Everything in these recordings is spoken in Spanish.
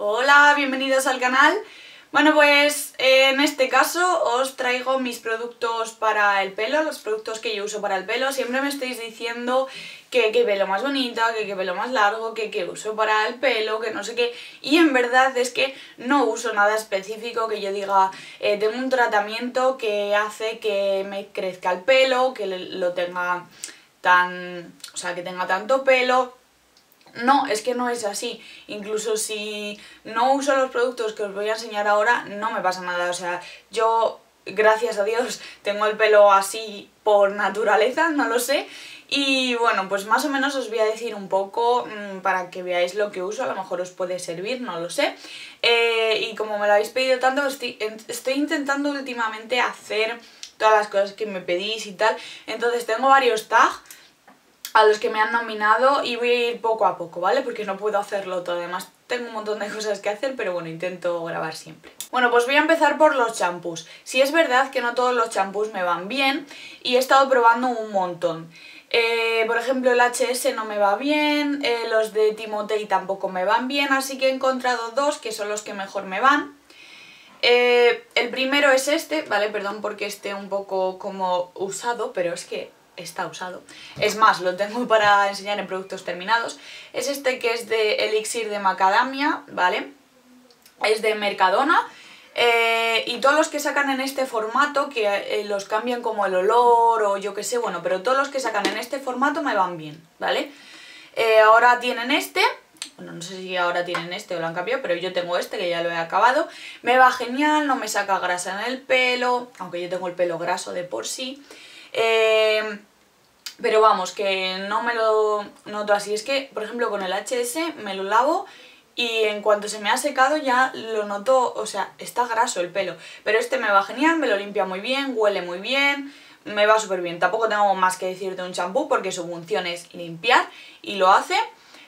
Hola, bienvenidos al canal. Bueno, pues en este caso os traigo mis productos para el pelo, los productos que yo uso para el pelo. Siempre me estáis diciendo que qué pelo más bonito, que qué pelo más largo, que qué uso para el pelo, que no sé qué. Y en verdad es que no uso nada específico que yo diga, eh, tengo un tratamiento que hace que me crezca el pelo, que lo tenga tan... o sea, que tenga tanto pelo no, es que no es así. Incluso si no uso los productos que os voy a enseñar ahora, no me pasa nada. O sea, yo, gracias a Dios, tengo el pelo así por naturaleza, no lo sé. Y bueno, pues más o menos os voy a decir un poco mmm, para que veáis lo que uso, a lo mejor os puede servir, no lo sé. Eh, y como me lo habéis pedido tanto, estoy, estoy intentando últimamente hacer todas las cosas que me pedís y tal. Entonces tengo varios tags a los que me han nominado y voy a ir poco a poco, ¿vale? Porque no puedo hacerlo todo, además tengo un montón de cosas que hacer, pero bueno, intento grabar siempre. Bueno, pues voy a empezar por los champús. Si es verdad que no todos los champús me van bien y he estado probando un montón. Eh, por ejemplo, el HS no me va bien, eh, los de Timotei tampoco me van bien, así que he encontrado dos que son los que mejor me van. Eh, el primero es este, ¿vale? Perdón porque esté un poco como usado, pero es que está usado. Es más, lo tengo para enseñar en productos terminados. Es este que es de Elixir de Macadamia, ¿vale? Es de Mercadona. Eh, y todos los que sacan en este formato, que eh, los cambian como el olor o yo qué sé, bueno, pero todos los que sacan en este formato me van bien, ¿vale? Eh, ahora tienen este, bueno, no sé si ahora tienen este o lo han cambiado, pero yo tengo este que ya lo he acabado. Me va genial, no me saca grasa en el pelo, aunque yo tengo el pelo graso de por sí. Eh, pero vamos, que no me lo noto así. Es que, por ejemplo, con el HS me lo lavo y en cuanto se me ha secado ya lo noto, o sea, está graso el pelo. Pero este me va genial, me lo limpia muy bien, huele muy bien, me va súper bien. Tampoco tengo más que decir de un champú porque su función es limpiar y lo hace.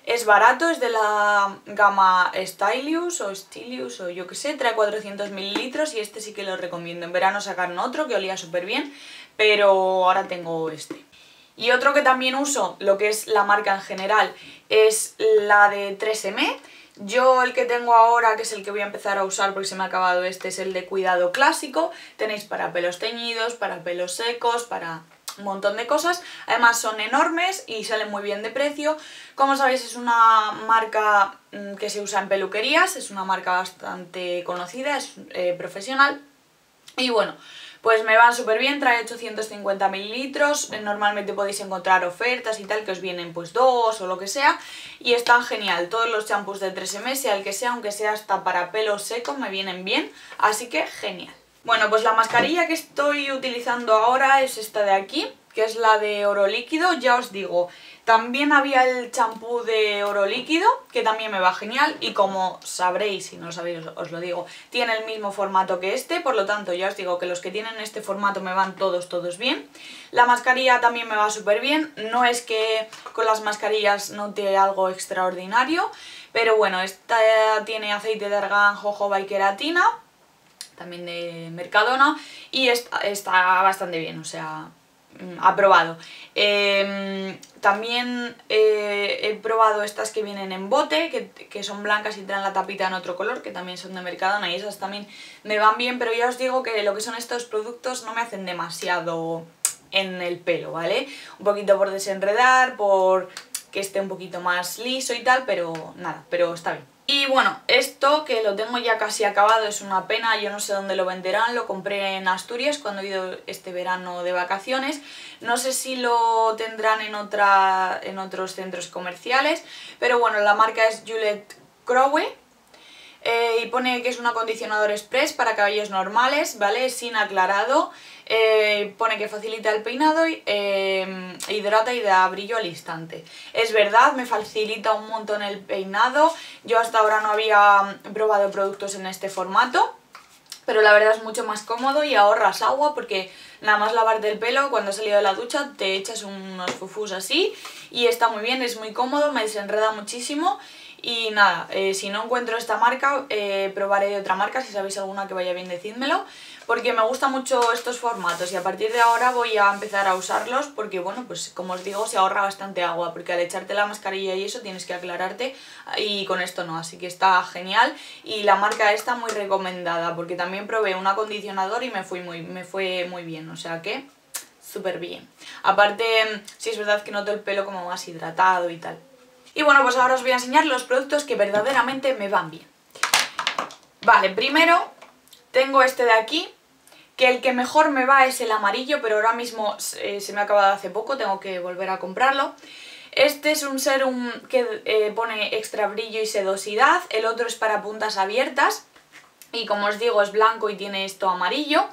Es barato, es de la gama Stylius o Stylius o yo que sé, trae 400 mililitros y este sí que lo recomiendo. En verano sacaron otro que olía súper bien, pero ahora tengo este. Y otro que también uso, lo que es la marca en general, es la de 3M. Yo el que tengo ahora, que es el que voy a empezar a usar porque se me ha acabado este, es el de cuidado clásico. Tenéis para pelos teñidos, para pelos secos, para un montón de cosas. Además son enormes y salen muy bien de precio. Como sabéis es una marca mm, que se usa en peluquerías, es una marca bastante conocida, es eh, profesional. Y bueno, pues me van súper bien, trae 850 mililitros, normalmente podéis encontrar ofertas y tal que os vienen pues dos o lo que sea. Y están genial, todos los champús de 3M, sea el que sea, aunque sea hasta para pelo seco, me vienen bien, así que genial. Bueno, pues la mascarilla que estoy utilizando ahora es esta de aquí, que es la de oro líquido, ya os digo, también había el champú de oro líquido, que también me va genial, y como sabréis, si no lo sabéis os lo digo, tiene el mismo formato que este, por lo tanto ya os digo que los que tienen este formato me van todos, todos bien. La mascarilla también me va súper bien, no es que con las mascarillas note algo extraordinario, pero bueno, esta tiene aceite de argán, jojoba y queratina, también de Mercadona, y está, está bastante bien, o sea, aprobado. Em, también eh, he probado estas que vienen en bote, que, son blancas y traen la tapita en otro color, que también son de Mercadona y esas también me van bien, pero ya os digo que lo que son estos productos no me hacen demasiado en el pelo, ¿vale? Un poquito por desenredar, por que esté un poquito más liso y tal, pero nada, pero está bien. Y bueno, esto que lo tengo ya casi acabado es una pena, yo no sé dónde lo venderán, lo compré en Asturias cuando he ido este verano de vacaciones. No sé si lo tendrán en, otra, en otros centros comerciales, pero bueno, la marca es Juliette Crowe. Eh, y pone que es un acondicionador express para cabellos normales, ¿vale? Sin aclarado. Eh, pone que facilita el peinado, eh, hidrata y da brillo al instante. Es verdad, me facilita un montón el peinado. Yo hasta ahora no había probado productos en este formato, pero la verdad es mucho más cómodo y ahorras agua porque nada más lavarte el pelo cuando has salido de la ducha te echas unos fufus así y está muy bien, es muy cómodo, me desenreda muchísimo Y nada, eh, si no encuentro esta marca, eh, probaré de otra marca, si sabéis alguna que vaya bien decídmelo, porque me gustan mucho estos formatos y a partir de ahora voy a empezar a usarlos porque bueno, pues como os digo se ahorra bastante agua, porque al echarte la mascarilla y eso tienes que aclararte y con esto no, así que está genial y la marca esta muy recomendada porque también probé un acondicionador y me, fui muy, me fue muy bien, o sea que súper bien. Aparte, sí es verdad que noto el pelo como más hidratado y tal. Y bueno, pues ahora os voy a enseñar los productos que verdaderamente me van bien. Vale, primero tengo este de aquí, que el que mejor me va es el amarillo, pero ahora mismo eh, se me ha acabado hace poco, tengo que volver a comprarlo. Este es un serum que eh, pone extra brillo y sedosidad, el otro es para puntas abiertas y como os digo es blanco y tiene esto amarillo.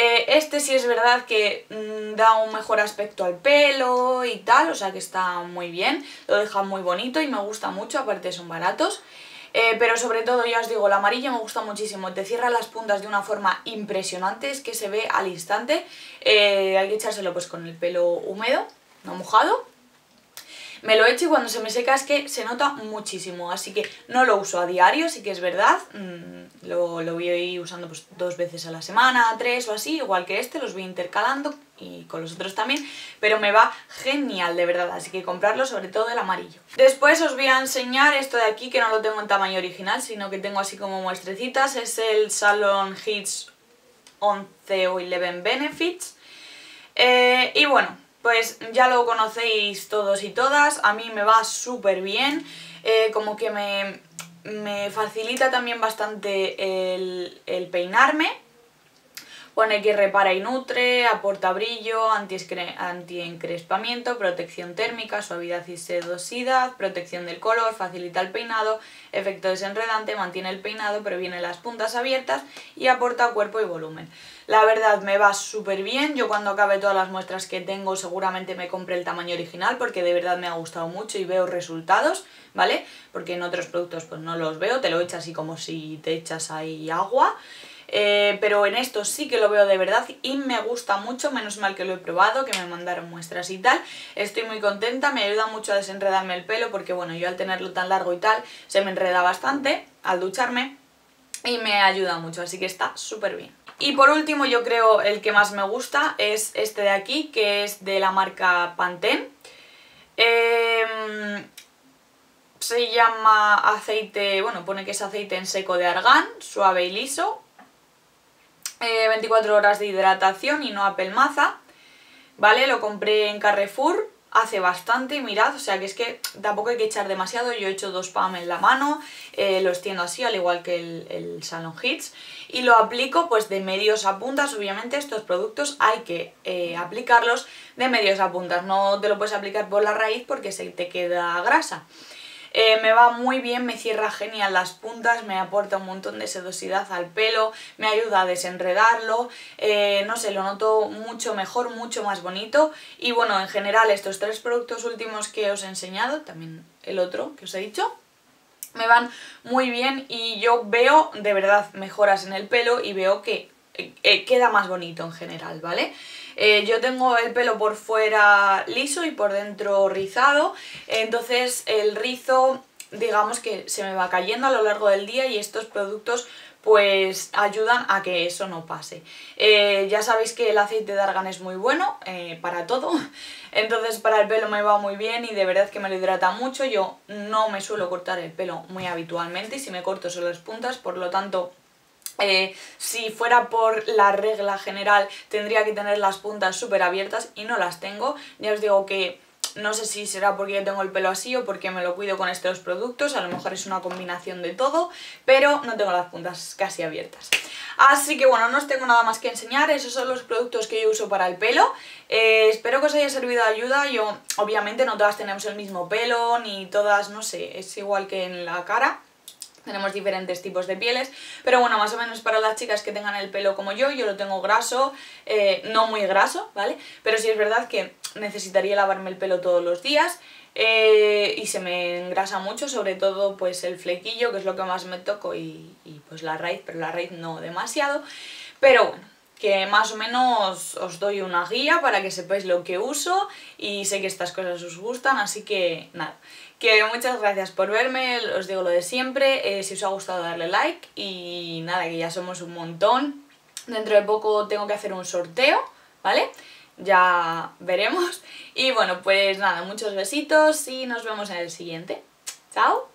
Eh, este sí es verdad que mm, da un mejor aspecto al pelo y tal, o sea que está muy bien, lo deja muy bonito y me gusta mucho, aparte son baratos. Eh, pero sobre todo, ya os digo, el amarillo me gusta muchísimo, te cierra las puntas de una forma impresionante, es que se ve al instante. Eh, hay que echárselo pues con el pelo húmedo, no mojado, me lo echo y cuando se me seca es que se nota muchísimo, así que no lo uso a diario, sí que es verdad, mm, lo, lo voy a ir usando pues dos veces a la semana, tres o así, igual que este, los voy intercalando y con los otros también, pero me va genial de verdad, así que comprarlo sobre todo el amarillo. Después os voy a enseñar esto de aquí, que no lo tengo en tamaño original, sino que tengo así como muestrecitas, es el Salon Hits 11 o 11 Benefits, eh, y bueno, pues ya lo conocéis todos y todas, a mí me va súper bien, eh, como que me, facilita también bastante el, el peinarme, Pone que repara y nutre, aporta brillo, anti-encrespamiento, protección térmica, suavidad y sedosidad, protección del color, facilita el peinado, efecto desenredante, mantiene el peinado, previene las puntas abiertas y aporta cuerpo y volumen. La verdad me va súper bien, yo cuando acabe todas las muestras que tengo seguramente me compré el tamaño original porque de verdad me ha gustado mucho y veo resultados, ¿vale? Porque en otros productos pues no los veo, te lo echas así como si te echas ahí agua. Eh, pero en esto sí que lo veo de verdad y me gusta mucho, menos mal que lo he probado, que me mandaron muestras y tal. Estoy muy contenta, me ayuda mucho a desenredarme el pelo porque bueno, yo al tenerlo tan largo y tal se me enreda bastante al ducharme y me ayuda mucho, así que está súper bien. Y por último yo creo el que más me gusta es este de aquí, que es de la marca Pantene. Em, se llama aceite, bueno, pone que es aceite en seco de argán, suave y liso, 24 eh, horas de hidratación y no a pelmaza, ¿vale? Lo compré en Carrefour hace bastante, mirad, o sea que es que tampoco hay que echar demasiado, yo he hecho dos PAM en la mano, eh, lo extiendo así, al igual que el, Salon Hits, y lo aplico pues de medios a puntas, obviamente estos productos hay que eh, aplicarlos de medios a puntas, no te lo puedes aplicar por la raíz porque se te queda grasa. Eh, me va muy bien, me cierra genial las puntas, me aporta un montón de sedosidad al pelo, me ayuda a desenredarlo, eh, no sé, lo noto mucho mejor, mucho más bonito y bueno, en general estos tres productos últimos que os he enseñado, también el otro que os he dicho, me van muy bien y yo veo de verdad mejoras en el pelo y veo que eh, queda más bonito en general, ¿vale? Eh, yo tengo el pelo por fuera liso y por dentro rizado, entonces el rizo digamos que se me va cayendo a lo largo del día y estos productos pues ayudan a que eso no pase. Eh, ya sabéis que el aceite de argán es muy bueno para todo, entonces para el pelo me va muy bien y de verdad que me lo hidrata mucho. Yo no me suelo cortar el pelo muy habitualmente y si me corto son las puntas, por lo tanto eh, si fuera por la regla general tendría que tener las puntas súper abiertas y no las tengo. Ya os digo que no sé si será porque yo tengo el pelo así o porque me lo cuido con estos productos, a lo mejor es una combinación de todo, pero no tengo las puntas casi abiertas. Así que bueno, no os tengo nada más que enseñar, esos son los productos que yo uso para el pelo. Eh, espero que os haya servido de ayuda, yo obviamente no todas tenemos el mismo pelo, ni todas, no sé, es igual que en la cara tenemos diferentes tipos de pieles, pero bueno, más o menos para las chicas que tengan el pelo como yo, yo lo tengo graso, eh, no muy graso, ¿vale? Pero sí es verdad que necesitaría lavarme el pelo todos los días eh, y se me engrasa mucho, sobre todo pues el flequillo, que es lo que más me toco, y, y pues la raíz, pero la raíz no demasiado, pero bueno. Que más o menos os doy una guía para que sepáis lo que uso y sé que estas cosas os gustan, así que nada. Que muchas gracias por verme, os digo lo de siempre, eh, si os ha gustado darle like y nada, que ya somos un montón. Dentro de poco tengo que hacer un sorteo, ¿vale? Ya veremos. Y bueno, pues nada, muchos besitos y nos vemos en el siguiente. ¡Chao!